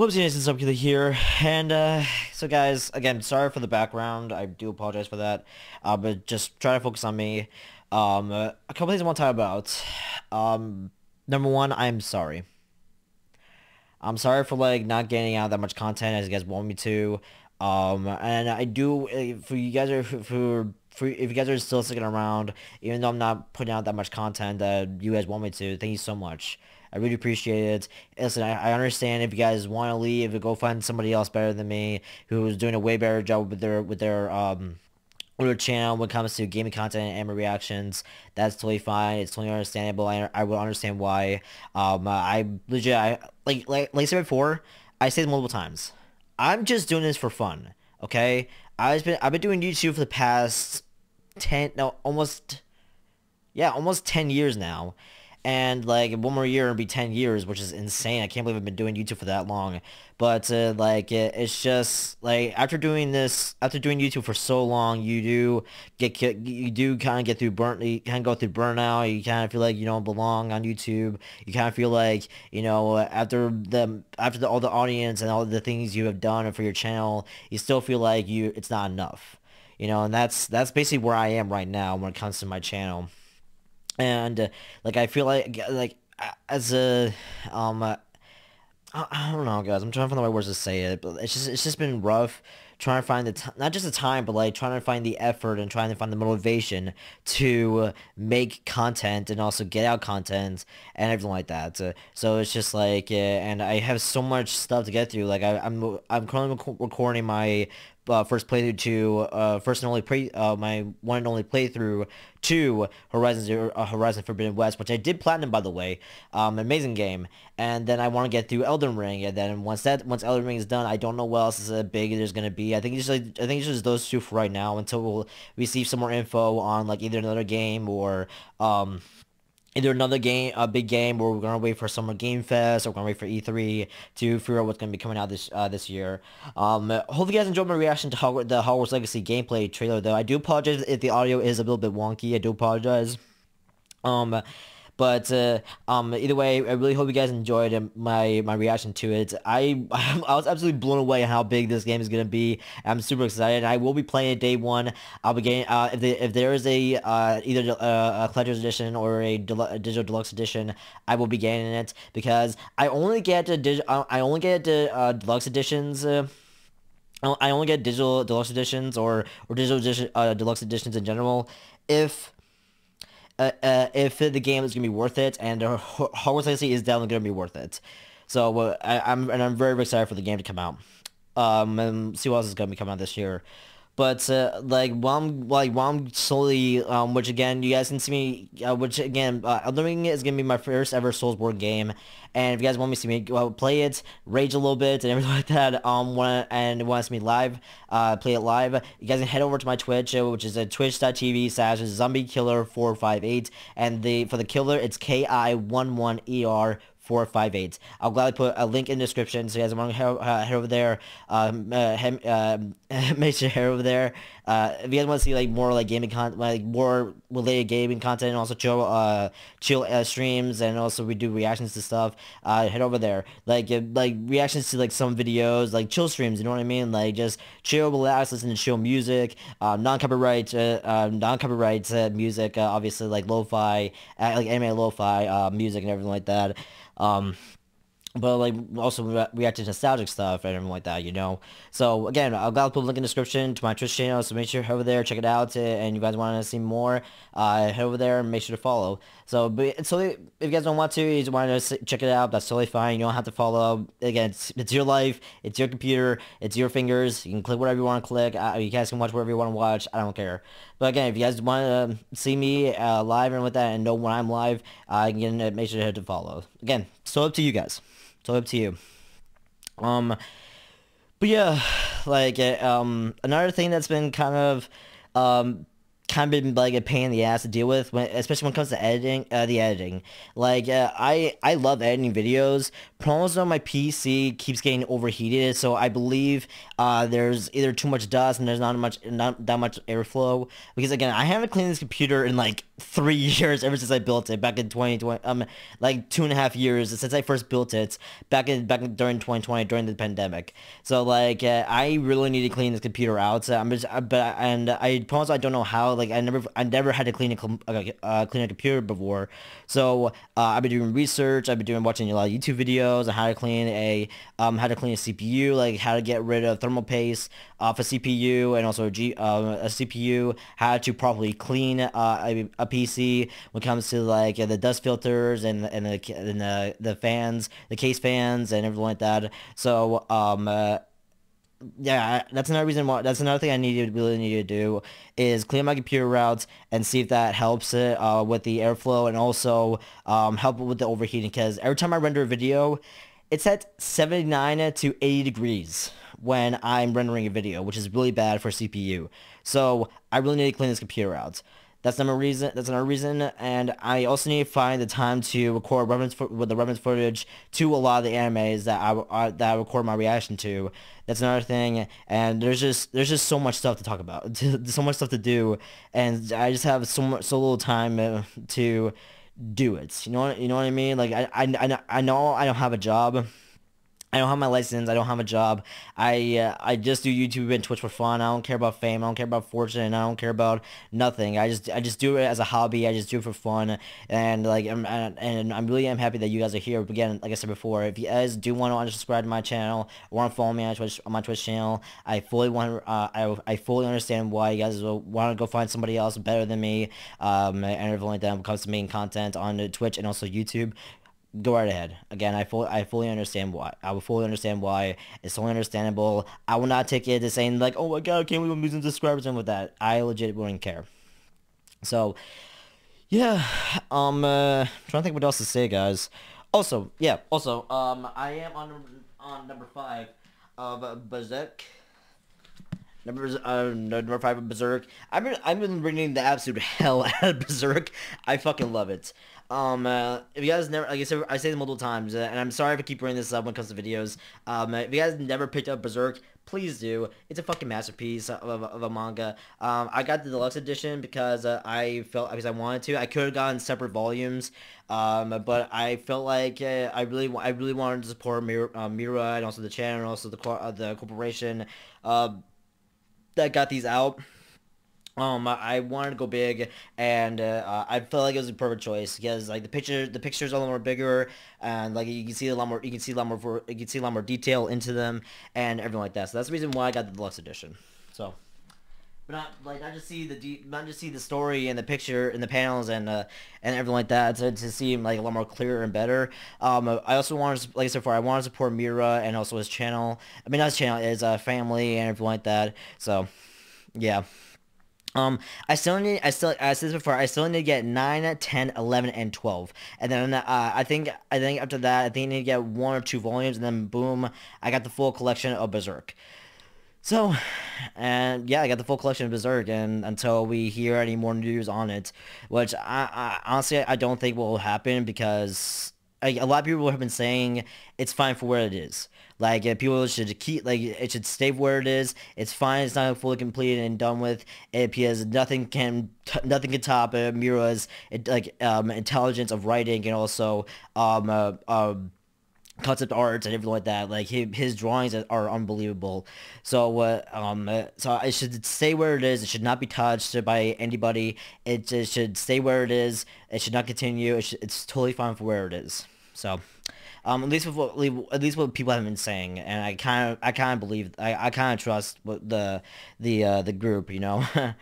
Whoopsie Nathan Subkiller here, and uh, so guys, again, sorry for the background, I do apologize for that, uh, but just try to focus on me. Um, uh, a couple things I want to talk about. Um, number one, I'm sorry. I'm sorry for like not getting out that much content as you guys want me to. Um, and I do for you guys are for for if you guys are still sticking around, even though I'm not putting out that much content that you guys want me to. Thank you so much. I really appreciate it. Listen, I, I understand if you guys want to leave, go find somebody else better than me who's doing a way better job with their with their um with their channel when it comes to gaming content and my reactions. That's totally fine. It's totally understandable. I I will understand why. Um, I legit I like like like I said before. I said multiple times. I'm just doing this for fun, okay? I've been I've been doing YouTube for the past ten no almost yeah almost ten years now, and like one more year and be 10 years which is insane. I can't believe i've been doing youtube for that long. But uh, like it, it's just like after doing this after doing youtube for so long you do get you do kind of get through burn you kind of go through burnout. You kind of feel like you don't belong on youtube. You kind of feel like you know after the after the, all the audience and all the things you have done for your channel you still feel like you it's not enough. You know and that's that's basically where i am right now when it comes to my channel and uh, like I feel like like as a um uh, I, don't know guys I'm trying to find the right words to say it but it's just it's just been rough trying to find the not just the time but like trying to find the effort and trying to find the motivation to make content and also get out content and everything like that. So, so it's just like yeah, and I have so much stuff to get through like I, I'm I'm currently recording my uh, first playthrough to uh, first and only play uh, my one and only playthrough to Horizon Zero, uh, Horizon Forbidden West, which I did platinum by the way, um, amazing game. And then I want to get through Elden Ring, and then once that once Elden Ring is done, I don't know what else is big there's gonna be. I think it's just like, I think it's just those two for right now until we'll receive some more info on like either another game or um either another game, a big game, or we're gonna wait for Summer Game Fest, or we're gonna wait for E3 to figure out what's gonna be coming out this uh, this year. Um, hopefully you guys enjoyed my reaction to the Hogwarts Legacy gameplay trailer. Though I do apologize if the audio is a little bit wonky. I do apologize. Um, but uh, um, either way, I really hope you guys enjoyed my my reaction to it. I I was absolutely blown away how big this game is gonna be. I'm super excited. I will be playing it day one. I'll be getting uh, if, the, if there is a uh, either uh, a collector's edition or a, del a, digital deluxe edition, I will be getting it because I only get the I only get the uh, deluxe editions. Uh, I only get digital deluxe editions or or digital edition, uh, deluxe editions in general if uh, uh, if the game is gonna be worth it, and Hogwarts Legacy is definitely gonna be worth it. So uh, I, am and I'm very, very excited for the game to come out. Um, and see what else is gonna be coming out this year. But uh, like while I'm like while I'm slowly, um, which again you guys can see me, uh, which again uh, Elden Ring is gonna be my first ever Soulsborne game, and if you guys want me to see me well, play it, rage a little bit and everything like that, um, want and want to see me live, uh, play it live, you guys can head over to my Twitch, uh, which is at twitch.tv slash zombie killer 458, and the for the killer it's K I one one E R 458. I'll gladly put a link in the description so you guys want to head, uh, head over there. Um, uh, uh, make sure head over there. Uh, if you guys want to see like more like gaming content, like more related gaming content, and also chill, uh, chill uh, streams, and also we do reactions to stuff. Uh, head over there. Like uh, like reactions to like some videos, like chill streams. You know what I mean? Like just chill, relax, listen to chill music, uh, non-copyright, uh, uh, non-copyright uh, music. Uh, obviously like lo-fi, like anime lo-fi uh, music and everything like that. Um, but like also react to nostalgic stuff and everything like that, you know. So again, I'll gotta put a link in the description to my Twitch channel, so make sure head over there, check it out, and you guys want to see more, uh, head over there and make sure to follow. So, but so if you guys don't want to, you just want to check it out, that's totally fine. You don't have to follow. Again, it's, it's your life, it's your computer, it's your fingers. You can click whatever you want to click. Uh, you guys can watch whatever you want to watch. I don't care. But again, if you guys want to see me uh, live and with that, and know when I'm live, uh, again, make sure to hit to follow. Again, so up to you guys. So up to you. Um, but yeah, like uh, um, another thing that's been kind of um kind of been like a pain in the ass to deal with, when, especially when it comes to editing. Uh, the editing, like uh, I I love editing videos. Problems on my PC keeps getting overheated, so I believe uh, there's either too much dust and there's not much not that much airflow. Because again, I haven't cleaned this computer in like three years ever since I built it back in 2020. Um, like two and a half years since I first built it back in back in, during 2020 during the pandemic. So like uh, I really need to clean this computer out. So I'm just uh, but and I promise I don't know how. Like I never I never had to clean a uh, clean a computer before. So uh, I've been doing research. I've been doing watching a lot of YouTube videos on how to clean a um how to clean a CPU, like how to get rid of thermal paste off a CPU and also a, G, uh, a CPU, how to properly clean uh, a, a PC when it comes to like the dust filters and and the and the, the fans, the case fans and everything like that. So um. Uh, yeah, that's another reason why. That's another thing I need to really need to do is clean my computer routes and see if that helps it uh, with the airflow and also um, help with the overheating. Because every time I render a video, it's at 79 to 80 degrees when I'm rendering a video, which is really bad for CPU. So I really need to clean this computer out. That's another reason. That's another reason, and I also need to find the time to record reference with the reference footage to a lot of the animes that I that I record my reaction to. That's another thing, and there's just there's just so much stuff to talk about, so much stuff to do, and I just have so much, so little time uh, to do it. You know, you know what I mean? Like I I I know I don't have a job. I don't have my license. I don't have a job. I uh, I just do YouTube and Twitch for fun. I don't care about fame. I don't care about fortune. I don't care about nothing. I just I just do it as a hobby. I just do it for fun. And like I'm and, and I'm really am happy that you guys are here. Again, like I said before, if you guys do want to unsubscribe to my channel or want to follow me on Twitch on my Twitch channel, I fully want uh, I I fully understand why you guys want to go find somebody else better than me. Um and everything like that when it comes to making content on Twitch and also YouTube go right ahead. Again, I fully, I fully understand why. I will fully understand why. It's totally understandable. I will not take it as saying like, oh my god, can't we lose some subscribers and with that. I legit wouldn't care. So, yeah, um, uh, I'm trying to think what else to say, guys. Also, yeah, also, um, I am on on number five of Berserk. Number uh, number five of Berserk. I've been I've been reading the absolute hell out of Berserk. I fucking love it. Um, uh, if you guys never, like I said, I say this multiple times, uh, and I'm sorry if I keep bringing this up when it comes to videos. Um, if you guys never picked up Berserk, please do. It's a fucking masterpiece of, of, of a manga. Um, I got the deluxe edition because uh, I felt because I wanted to. I could have gotten separate volumes, um, but I felt like uh, I really, I really wanted to support Miura, uh, Miura and also the channel, and also the uh, the corporation uh, that got these out. Um, I wanted to go big, and uh, I felt like it was a perfect choice because like the picture, the pictures are a lot more bigger, and like you can see a lot more, you can see a lot more, you can see a lot more detail into them and everything like that. So that's the reason why I got the deluxe edition. So, but not like not just see the de- not just see the story and the picture and the panels and uh and everything like that to, to see like a lot more clearer and better. Um, I also wanted, to, like I said before, I want to support Miura and also his channel. I mean, not his channel, his uh, family and everything like that. So, yeah. Um, I still need, I still, I said this before, I still need to get 9, 10, 11, and 12. And then, uh, I think, I think after that, I think I need to get one or two volumes, and then boom, I got the full collection of Berserk. So, and yeah, I got the full collection of Berserk, and until we hear any more news on it, which I, I honestly, I don't think will happen because like, a lot of people have been saying it's fine for where it is. Like people should keep like it should stay where it is. It's fine. It's not fully completed and done with. It because nothing can nothing can top uh, Miura's like um, intelligence of writing and also um, uh, um, concept art and everything like that. Like his, his drawings are unbelievable. So uh, um so it should stay where it is. It should not be touched by anybody. It, it should stay where it is. It should not continue. It should, it's totally fine for where it is. So. Um, at least with what at least what people have been saying, and I kind of I kind of believe I, I kind of trust what the the uh, the group, you know.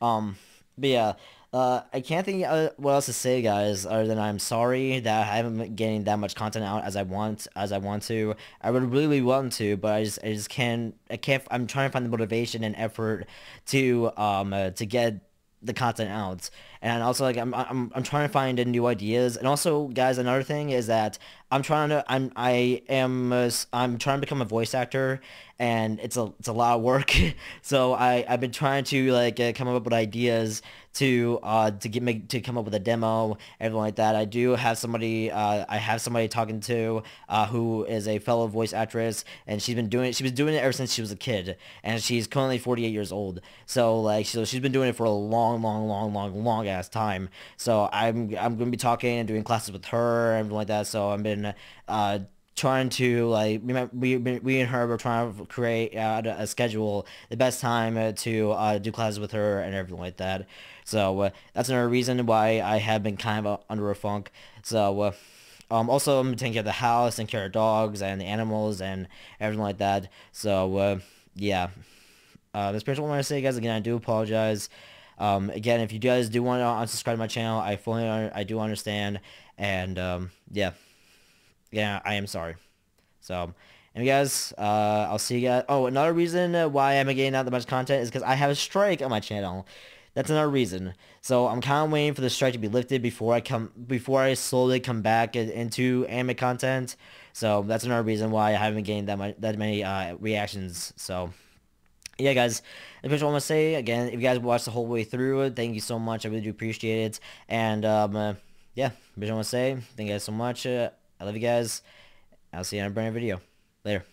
um, but yeah, uh, I can't think uh, what else to say, guys, other than I'm sorry that I haven't been getting that much content out as I want as I want to. I would really want to, but I just I just can't I can't. I'm trying to find the motivation and effort to um uh, to get the content out and also like I'm, I'm i'm trying to find new ideas and also guys another thing is that i'm trying to i'm i am uh, i'm trying to become a voice actor and it's a it's a lot of work. so I I've been trying to like uh, come up with ideas to uh to get make to come up with a demo everything like that. I do have somebody uh I have somebody talking to uh who is a fellow voice actress and she's been doing she was doing it ever since she was a kid and she's currently 48 years old. So like so she's been doing it for a long long long long long ass time. So I'm I'm going to be talking and doing classes with her and everything like that. So I've been uh trying to like we we, we and her were trying to create uh, a schedule the best time uh, to uh, do classes with her and everything like that. So uh, that's another reason why I have been kind of under a funk. So uh, um, also I'm taking care of the house and care of dogs and animals and everything like that. So yeah. Uh, that's pretty much what I want to say guys. Again I do apologize. Um, again if you guys do want to unsubscribe to my channel I fully I do understand. And um, yeah yeah, I am sorry. So, and guys, uh, I'll see you guys. Oh, another reason why I'm getting out that much content is because I have a strike on my channel. That's another reason. So I'm kind of waiting for the strike to be lifted before I come before I slowly come back into anime content. So that's another reason why I haven't gained that much that many uh, reactions. So yeah, guys, that's what I want to say. Again, if you guys watched the whole way through, thank you so much. I really do appreciate it. And um, uh, yeah, that's what I want to say. Thank you guys so much. Uh, I love you guys. I'll see you on a brand new video. Later.